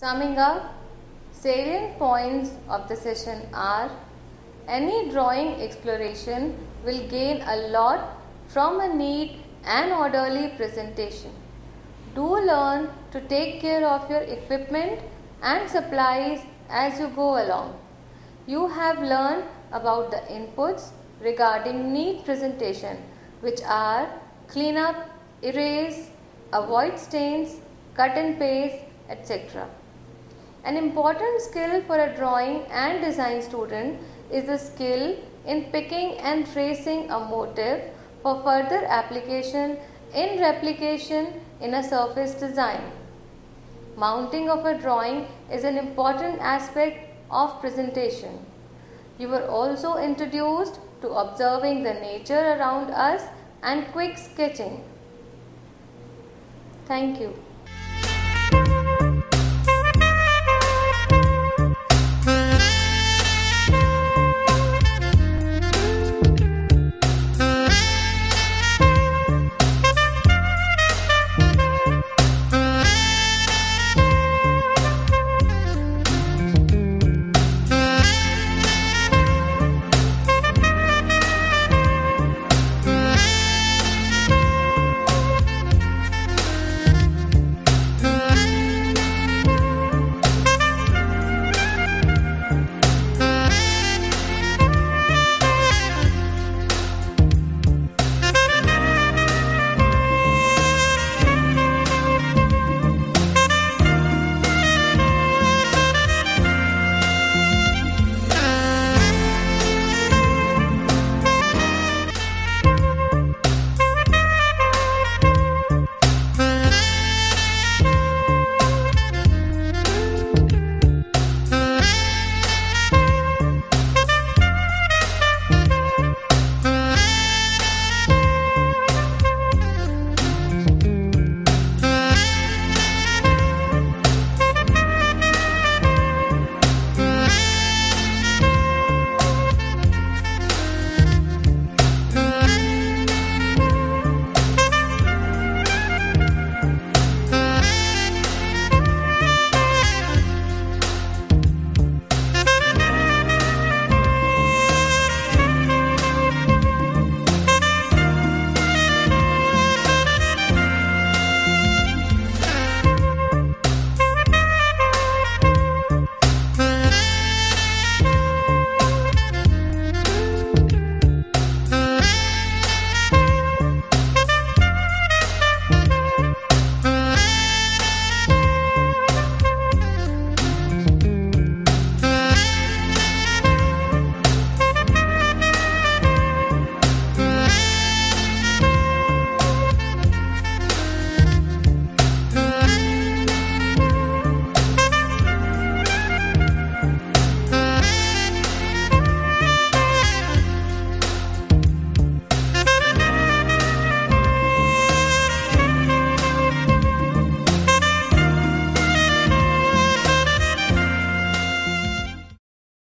Summing up, salient points of the session are any drawing exploration will gain a lot from a neat and orderly presentation. Do learn to take care of your equipment and supplies as you go along. You have learned about the inputs regarding neat presentation which are clean up, erase, avoid stains, cut and paste, etc. An important skill for a drawing and design student is the skill in picking and tracing a motif for further application in replication in a surface design. Mounting of a drawing is an important aspect of presentation. You were also introduced to observing the nature around us and quick sketching. Thank you.